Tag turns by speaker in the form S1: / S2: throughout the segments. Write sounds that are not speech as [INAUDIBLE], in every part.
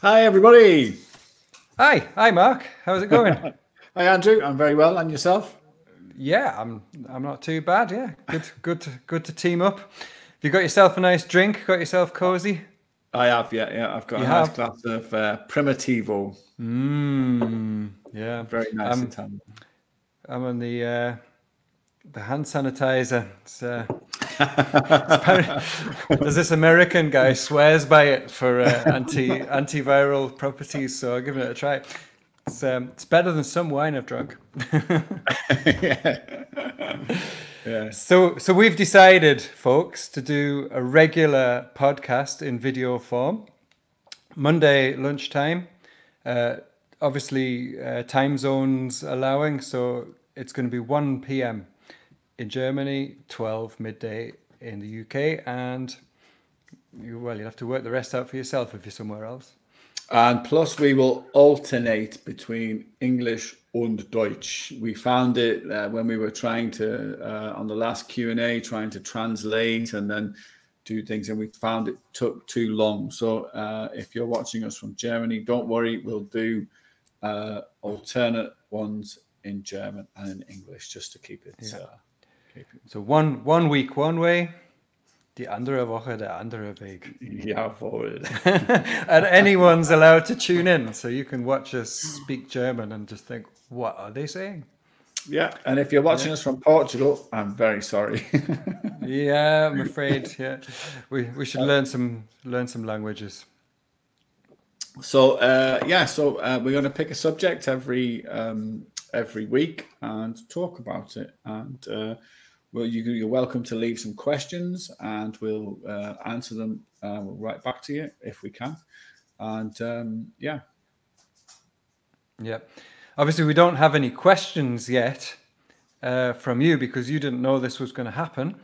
S1: Hi, everybody.
S2: Hi, hi, Mark. How's it going? [LAUGHS]
S1: hi, Andrew. I'm very well, and yourself?
S2: Yeah, I'm. I'm not too bad. Yeah, good, good, to, good to team up. Have you got yourself a nice drink? Got yourself cozy?
S1: I have. Yeah, yeah. I've got you a have? nice glass of uh, Primitivo.
S2: Mmm. Yeah.
S1: Very nice and Italian.
S2: I'm on the uh, the hand sanitizer. It's, uh, there's this American guy swears by it for uh, anti antiviral properties, so I'll give it a try. It's um, it's better than some wine I've drunk. yeah. [LAUGHS] yeah. So so we've decided, folks, to do a regular podcast in video form. Monday lunchtime. Uh, obviously, uh, time zones allowing, so it's going to be 1 p.m in Germany, 12 midday in the UK, and you, well, you'll have to work the rest out for yourself if you're somewhere else.
S1: And plus, we will alternate between English and Deutsch. We found it uh, when we were trying to uh, on the last Q and A, trying to translate and then do things, and we found it took too long. So, uh, if you're watching us from Germany, don't worry, we'll do uh, alternate ones in German and in English just to keep it. Yeah.
S2: So one, one week one way, die andere Woche der andere Weg.
S1: Jawohl. [LAUGHS]
S2: and anyone's allowed to tune in, so you can watch us speak German and just think, what are they saying?
S1: Yeah, and if you're watching yeah. us from Portugal, I'm very sorry. [LAUGHS]
S2: yeah, I'm afraid. Yeah, we we should learn some learn some languages.
S1: So uh, yeah, so uh, we're going to pick a subject every um, every week and talk about it. And uh, well, you, are welcome to leave some questions, and we'll uh, answer them. Uh, back to you if we can. And um, yeah,
S2: yeah. Obviously, we don't have any questions yet uh, from you because you didn't know this was going to happen.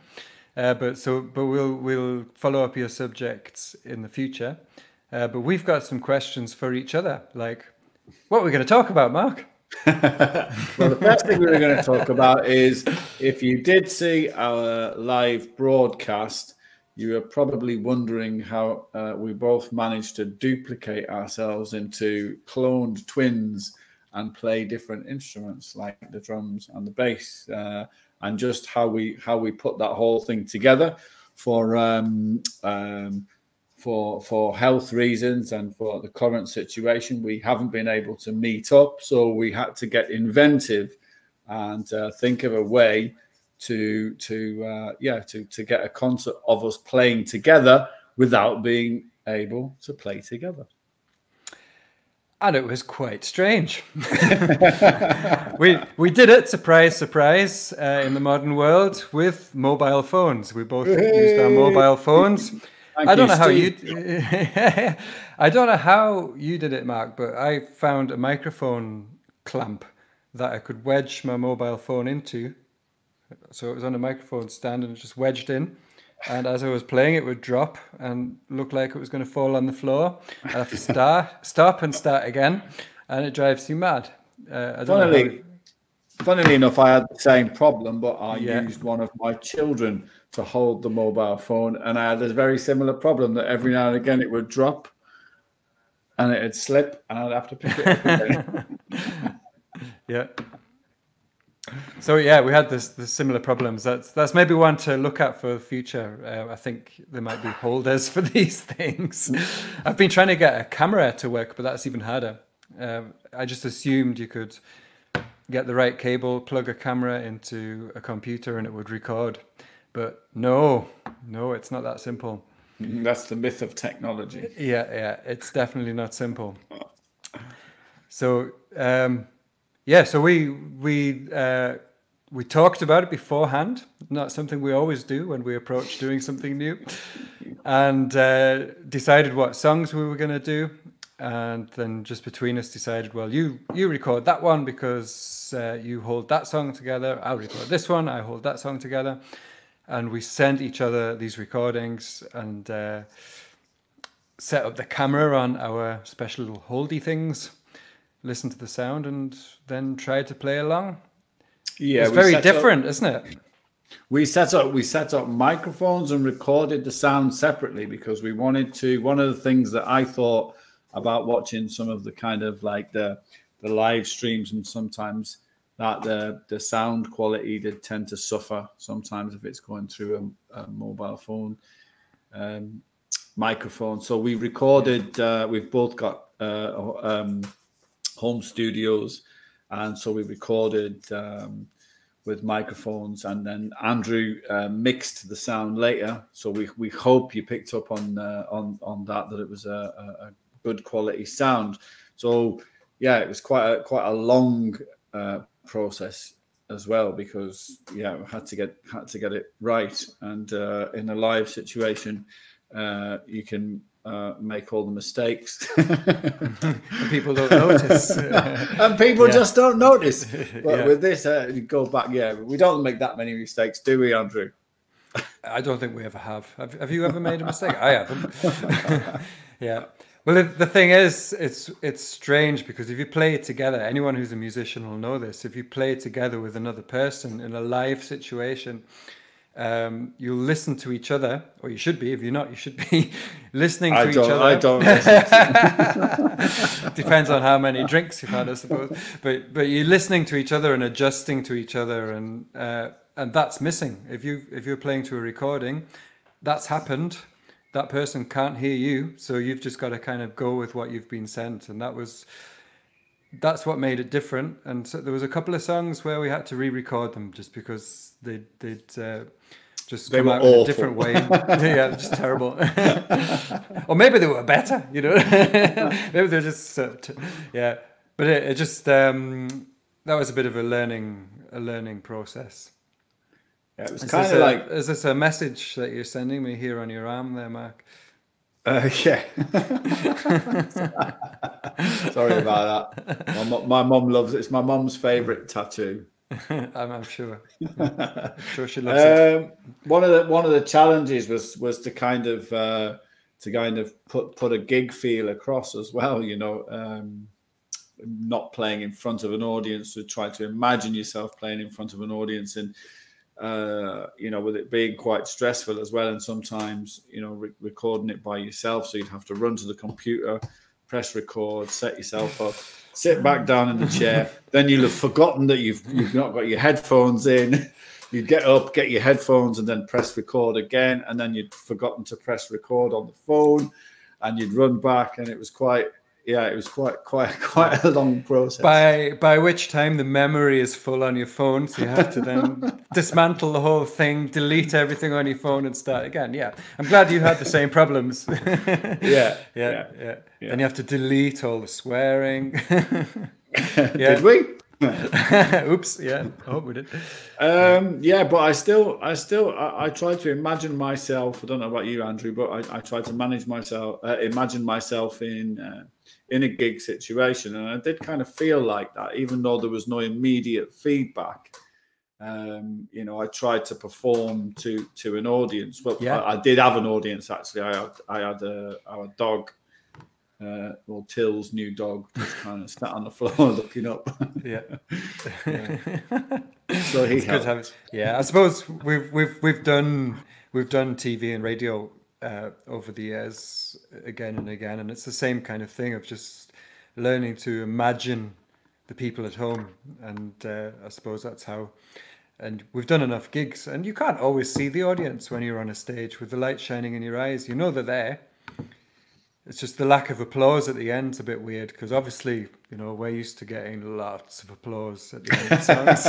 S2: Uh, but so, but we'll we'll follow up your subjects in the future. Uh, but we've got some questions for each other, like what we're we going to talk about, Mark. [LAUGHS]
S1: well, the first thing we were going to talk about is if you did see our live broadcast, you are probably wondering how uh, we both managed to duplicate ourselves into cloned twins and play different instruments like the drums and the bass, uh, and just how we how we put that whole thing together for um, um, for for health reasons and for the current situation, we haven't been able to meet up. So we had to get inventive and uh, think of a way to to uh, yeah to to get a concert of us playing together without being able to play together.
S2: And it was quite strange. [LAUGHS] we we did it, surprise, surprise, uh, in the modern world with mobile phones. We both used our mobile phones. Thank I don't you, know how you. [LAUGHS] I don't know how you did it, Mark, but I found a microphone clamp that I could wedge my mobile phone into. So it was on a microphone stand and it just wedged in. And as I was playing, it would drop and look like it was going to fall on the floor. i have to [LAUGHS] start, stop, and start again, and it drives you mad.
S1: Uh, funnily, funnily enough, I had the same problem, but I yeah. used one of my children to hold the mobile phone, and I had a very similar problem that every now and again it would drop, and it'd slip, and I'd have to pick it up [LAUGHS]
S2: yeah. So yeah, we had this, this similar problems. That's that's maybe one to look at for the future. Uh, I think there might be holders [LAUGHS] for these things. I've been trying to get a camera to work, but that's even harder. Um, I just assumed you could get the right cable, plug a camera into a computer, and it would record. But no, no, it's not that simple.
S1: That's the myth of technology.
S2: Yeah, yeah, it's definitely not simple. [LAUGHS] So, um, yeah, so we we uh, we talked about it beforehand. Not something we always do when we approach doing something new, and uh, decided what songs we were going to do, and then just between us decided, well, you you record that one because uh, you hold that song together. I'll record this one. I hold that song together and we sent each other these recordings and uh, set up the camera on our special little holdy things, listen to the sound, and then try to play along. Yeah, it's very different,
S1: up,
S2: isn't it?
S1: We set up we set up microphones and recorded the sound separately because we wanted to. One of the things that I thought about watching some of the kind of like the the live streams, and sometimes that the the sound quality did tend to suffer sometimes if it's going through a, a mobile phone um, microphone. So we recorded. Uh, we've both got uh, um, home studios, and so we recorded um, with microphones, and then Andrew uh, mixed the sound later. So we we hope you picked up on uh, on on that that it was a, a, good quality sound. So yeah, it was quite a quite a long uh, process as well because yeah, had to get had to get it right. And uh, in a live situation, uh, you can uh, make all the mistakes. [LAUGHS]
S2: people don't notice, [LAUGHS]
S1: and people yeah. just don't notice. [LAUGHS] But yeah. with this, uh, you go back. Yeah, we don't make that many mistakes, do we, Andrew?
S2: I don't think we ever have. Have, have you ever made a mistake? I haven't. yeah. Well, the thing is, it's it's strange because if you play it together, anyone who's a musician will know this. If you play it together with another person in a live situation, um, you'll listen to each other, or you should be. If you're not, you should be [LAUGHS] listening to
S1: I
S2: each other.
S1: I don't. [LAUGHS] [LAUGHS]
S2: Depends on how many drinks you've had, I suppose. But but you're listening to each other and adjusting to each other, and uh, and that's missing. If you if you're playing to a recording, that's happened that person can't hear you so you've just got to kind of go with what you've been sent. And that was that's what made it different. And so there was a couple of songs where we had to re-record them just because they they'd uh, just
S1: they
S2: come out
S1: awful.
S2: in a different way. [LAUGHS] Yeah just terrible. [LAUGHS] Or maybe they were better you know? [LAUGHS] Maybe they're just uh, t- yeah. But it, it just um, that was a bit of a learning a learning process
S1: yeah, it was kind of like.
S2: Is this a message that you're sending me here on your arm there, Mark?
S1: Uh, yeah. [LAUGHS] Sorry about that. My, my mom loves it. It's my mom's favourite tattoo. [LAUGHS]
S2: I'm, I'm, sure. I'm [LAUGHS] sure she loves um, it.
S1: One of the one of the challenges was was to kind of uh, to kind of put put a gig feel across as well. You know, um, not playing in front of an audience to try to imagine yourself playing in front of an audience and uh, you know, with it being quite stressful as well, and sometimes you know re- recording it by yourself, so you'd have to run to the computer, press record, set yourself up, sit back down in the chair. [LAUGHS] then you'll have forgotten that you've you've not got your headphones in. [LAUGHS] You'd get up, get your headphones, and then press record again, and then you'd forgotten to press record on the phone, and you'd run back, and it was quite yeah, it was quite quite [LAUGHS] quite a long process.
S2: By by which time the memory is full on your phone, so you have to then [LAUGHS] dismantle the whole thing, delete everything on your phone, and start again. Yeah, I'm glad you had the same problems. [LAUGHS]
S1: yeah,
S2: yeah, yeah, yeah, Then you have to delete all the swearing.
S1: Did we?
S2: Oops. Yeah, I hope we did.
S1: Um, yeah, but I still, I still, I, I, try to imagine myself. I don't know about you, Andrew, but I, I try to manage myself, uh, imagine myself in uh, in a gig situation, and I did kind of feel like that, even though there was no immediate feedback. Um, you know, I tried to perform to to an audience. Well, yeah. I, I did have an audience actually. I had I had a our dog uh, well, Till's new dog just [LAUGHS] kind of sat on the floor [LAUGHS] looking up.
S2: yeah. [LAUGHS]
S1: yeah. So he
S2: yeah. I suppose we've we've we've done we've done TV and radio uh, over the years again and again, and it's the same kind of thing of just learning to imagine the people at home, and uh, I suppose that's how. And we've done enough gigs, and you can't always see the audience when you're on a stage with the light shining in your eyes. You know they're there it's just the lack of applause at the end's a bit weird because obviously, you know, we're used to getting lots of applause at the end of songs.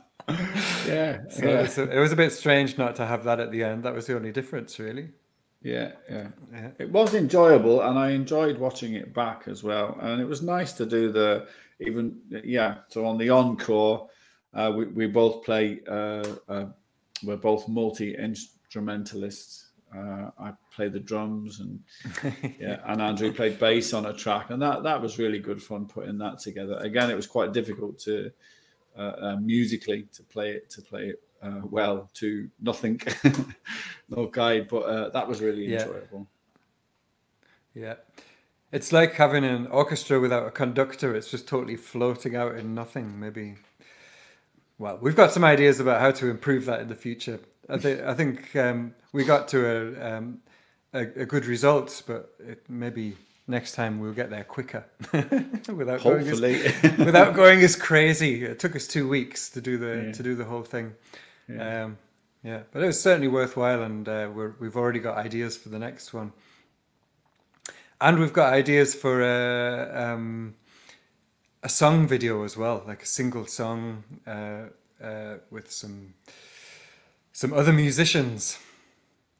S2: [LAUGHS] [LAUGHS] [LAUGHS]
S1: yeah, [LAUGHS]
S2: so yeah. It, it was a bit strange not to have that at the end. That was the only difference, really.
S1: Yeah, yeah, yeah. It was enjoyable, and I enjoyed watching it back as well. And it was nice to do the even, yeah. So on the encore, uh, we we both play. Uh, uh, we're both multi instrumentalists uh, I played the drums and [LAUGHS] yeah, and Andrew played bass on a track, and that that was really good fun putting that together. Again, it was quite difficult to uh, uh, musically to play it to play it uh, well to nothing, [LAUGHS] no guide, but uh, that was really
S2: yeah.
S1: enjoyable.
S2: Yeah. It's like having an orchestra without a conductor. It's just totally floating out in nothing. Maybe. Well, we've got some ideas about how to improve that in the future. I think I think um, we got to a um, a, a good result, but it, maybe next time we'll get there quicker [LAUGHS] without
S1: Hopefully.
S2: going as, [LAUGHS] without going as crazy. It took us two weeks to do the
S1: Yeah.
S2: to do the whole thing.
S1: Yeah.
S2: Um, yeah, but it was certainly worthwhile, and uh, we're, we've already got ideas for the next one, and we've got ideas for a um, a song video as well, like a single song uh, uh, with some some other musicians.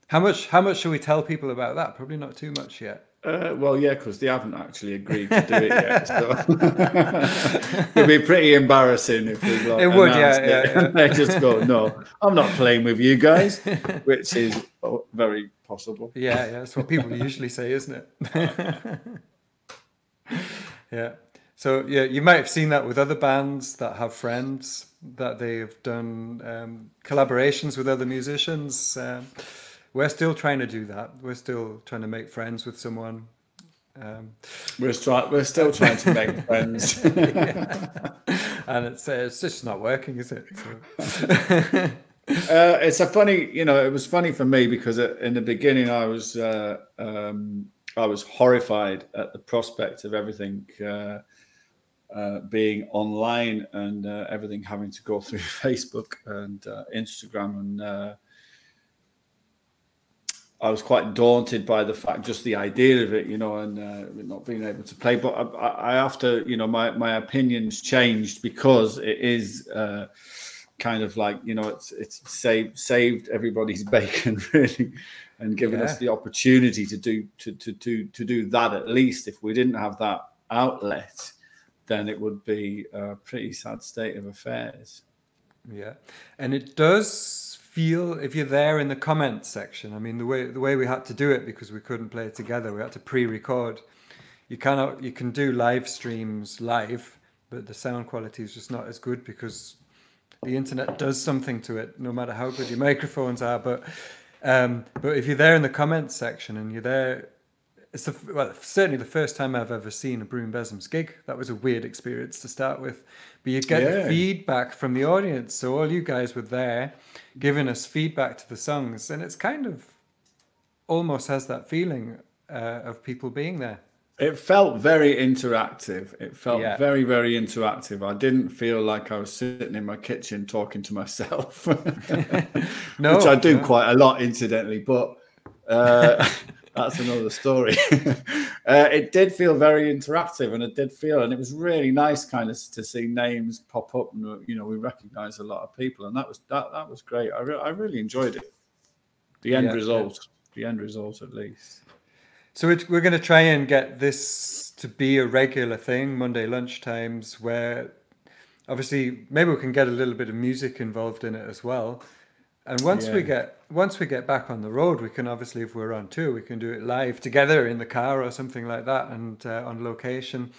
S2: How much? How much should we tell people about that? Probably not too much yet.
S1: Uh, well, yeah, because they haven't actually agreed to do it yet. So [LAUGHS] it'd be pretty embarrassing if we like,
S2: It would, yeah,
S1: it
S2: yeah, yeah. [LAUGHS]
S1: they just go, "No, I'm not playing with you guys," [LAUGHS] which is oh, very possible.
S2: Yeah, yeah, that's what people usually say, isn't it? yeah. So yeah, you might have seen that with other bands that have friends that they've done um, collaborations with other musicians. Um, we're still trying to do that. We're still trying to make friends with someone. Um,
S1: We're try- we're still trying to make [LAUGHS] friends.
S2: and it's uh, it's just not working, is it? So, [LAUGHS]
S1: Uh, it's a funny, you know, it was funny for me because in the beginning I was uh, um, I was horrified at the prospect of everything uh, uh, being online and uh, everything having to go [LAUGHS] through Facebook and uh, Instagram, and uh, I was quite daunted by the fact, just the idea of it, you know, and uh, not being able to play. But I, I, after, you know, my my opinions changed because it is. Uh, kind of like you know it's it's saved saved everybody's [LAUGHS] bacon really and given us the opportunity to do to to to to do that at least if we didn't have that outlet then it would be a pretty sad state of affairs
S2: Yeah, and it does feel if you're there in the comments section. I mean, the way the way we had to do it because we couldn't play it together, we had to pre-record. You cannot you can do live streams live, but the sound quality is just not as good because the internet does something to it, no matter how good your [LAUGHS] microphones are. But um, but if you're there in the comments section and you're there. It's the, well, certainly the first time I've ever seen a Broom Bezzums gig. That was a weird experience to start with, but you get
S1: Yeah.
S2: feedback from the audience. So all you guys were there, giving us feedback to the songs, and it's kind of almost has that feeling uh, of people being there.
S1: it felt very interactive it felt
S2: Yeah.
S1: very very interactive i didn't feel like i was sitting in my kitchen talking to myself [LAUGHS] [LAUGHS]
S2: No,
S1: which i do
S2: no.
S1: quite a lot incidentally but uh, [LAUGHS] that's another story [LAUGHS] [LAUGHS] uh, it did feel very interactive and it did feel and it was really nice kind of to see names pop up and you know we recognize a lot of people and that was that that was great i, re- I really enjoyed it the end
S2: Yeah, yeah.
S1: result the end result at least
S2: So it, we're going to try and get this to be a regular thing, Monday lunchtimes, where obviously maybe we can get a little bit of music involved in it as well. And once we get once we get back on the road, we can obviously, if we're on tour, we can do it live together in the car or something like that, and uh, on location.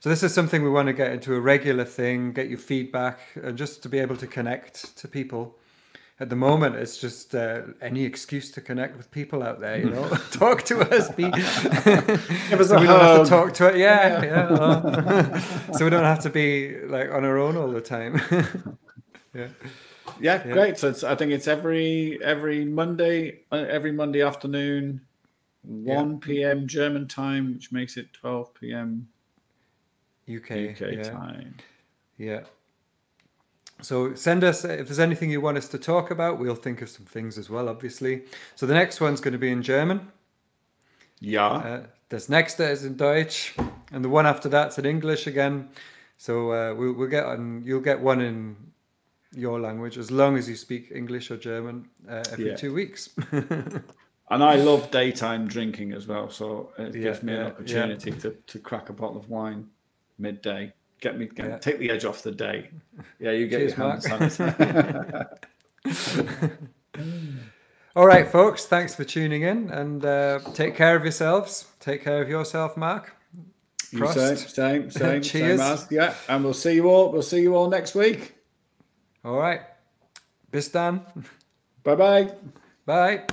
S2: So this is something we want to get into a regular thing, get your feedback, and just to be able to connect to people. At the moment, it's just uh, any excuse to connect with people out there. You know, [LAUGHS] talk to us. Be [LAUGHS]
S1: Give us
S2: so we don't have to talk to it. Yeah, yeah. uh, [LAUGHS] so we don't have to be like on our own all the time. yeah.
S1: Yeah, great. So it's, I think it's every every Monday, uh, every Monday afternoon, one p.m. German time, which makes it twelve p.m.
S2: UK.
S1: UK
S2: yeah.
S1: time.
S2: Yeah. So send us if there's anything you want us to talk about. We'll think of some things as well, obviously. So the next one's going to be in German.
S1: Yeah,
S2: Uh, das nächste is in Deutsch, and the one after that's in English again. So uh, we'll, we'll get on. You'll get one in your language as long as you speak English or German uh, every
S1: Yeah.
S2: two weeks. [LAUGHS]
S1: and I love daytime drinking as well, so it
S2: Yeah,
S1: gives me
S2: yeah,
S1: an opportunity to, to crack a bottle of wine midday. Get me get, take the edge off the day. Yeah, you get
S2: Cheers,
S1: your hand sanitizer. [LAUGHS] [LAUGHS]
S2: All right, folks. Thanks for tuning in, and uh, take care of yourselves. Take care of yourself, Mark.
S1: you same, same, same,
S2: Cheers.
S1: same yeah. And we'll see you all. We'll see you all next week.
S2: All right. Bis dann.
S1: Bye bye.
S2: Bye.